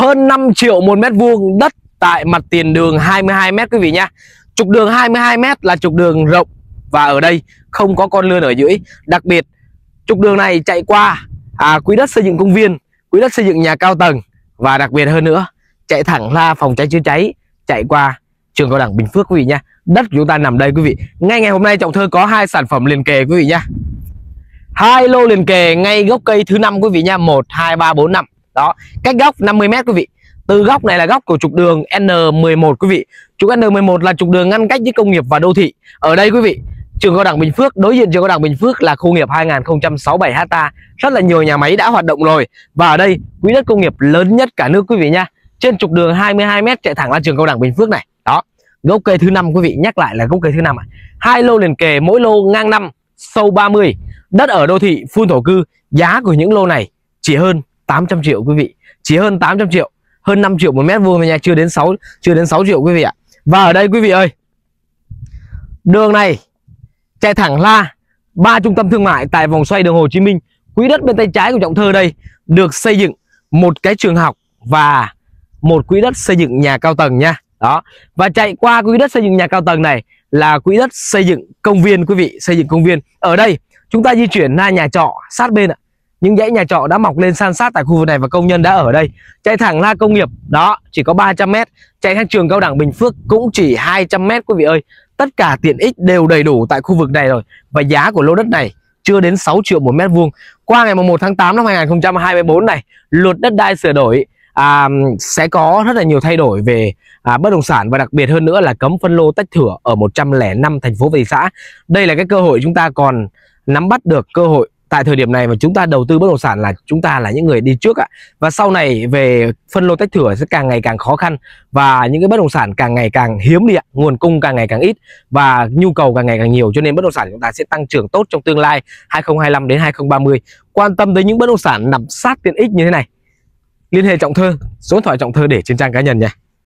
hơn 5 triệu một mét vuông đất tại mặt tiền đường 22 mét quý vị nhá. Trục đường 22 mét là trục đường rộng và ở đây không có con lươn ở dưới. Đặc biệt trục đường này chạy qua à, quỹ đất xây dựng công viên, quỹ đất xây dựng nhà cao tầng và đặc biệt hơn nữa chạy thẳng ra phòng cháy chữa cháy, chạy qua trường cao đẳng Bình Phước quý vị nha Đất của chúng ta nằm đây quý vị. Ngay ngày hôm nay Trọng Thơ có hai sản phẩm liền kề quý vị nha Hai lô liền kề ngay gốc cây thứ năm quý vị nha, 1 2 3 4 5. Đó, cách góc 50 m quý vị. Từ góc này là góc của trục đường N11 quý vị. Trục N11 là trục đường ngăn cách với công nghiệp và đô thị. Ở đây quý vị, trường cao đẳng Bình Phước, đối diện trường cao đẳng Bình Phước là khu nghiệp 2067 ha, rất là nhiều nhà máy đã hoạt động rồi. Và ở đây, quỹ đất công nghiệp lớn nhất cả nước quý vị nha. Trên trục đường 22 m chạy thẳng ra trường cao đẳng Bình Phước này. Đó. Gốc cây thứ năm quý vị, nhắc lại là gốc cây thứ năm à. Hai lô liền kề, mỗi lô ngang 5, sâu 30. Đất ở đô thị phun thổ cư, giá của những lô này chỉ hơn 800 triệu quý vị, chỉ hơn 800 triệu hơn 5 triệu một mét vuông thôi nha chưa đến 6 chưa đến 6 triệu quý vị ạ. Và ở đây quý vị ơi đường này chạy thẳng la ba trung tâm thương mại tại vòng xoay đường Hồ Chí Minh. Quỹ đất bên tay trái của trọng thơ đây được xây dựng một cái trường học và một quỹ đất xây dựng nhà cao tầng nha. Đó. Và chạy qua quỹ đất xây dựng nhà cao tầng này là quỹ đất xây dựng công viên quý vị xây dựng công viên. Ở đây chúng ta di chuyển ra nhà trọ sát bên ạ những dãy nhà trọ đã mọc lên san sát tại khu vực này và công nhân đã ở đây. Chạy thẳng ra công nghiệp đó chỉ có 300 mét. Chạy sang trường cao đẳng Bình Phước cũng chỉ 200 mét quý vị ơi. Tất cả tiện ích đều đầy đủ tại khu vực này rồi. Và giá của lô đất này chưa đến 6 triệu một mét vuông. Qua ngày 1 tháng 8 năm 2024 này luật đất đai sửa đổi à, sẽ có rất là nhiều thay đổi về à, bất động sản và đặc biệt hơn nữa là cấm phân lô tách thửa ở 105 thành phố và thị xã. Đây là cái cơ hội chúng ta còn nắm bắt được cơ hội tại thời điểm này mà chúng ta đầu tư bất động sản là chúng ta là những người đi trước ạ. Và sau này về phân lô tách thửa sẽ càng ngày càng khó khăn và những cái bất động sản càng ngày càng hiếm đi ạ. Nguồn cung càng ngày càng ít và nhu cầu càng ngày càng nhiều cho nên bất động sản chúng ta sẽ tăng trưởng tốt trong tương lai 2025 đến 2030 quan tâm tới những bất động sản nằm sát tiện ích như thế này, liên hệ trọng thơ, số điện thoại trọng thơ để trên trang cá nhân nha.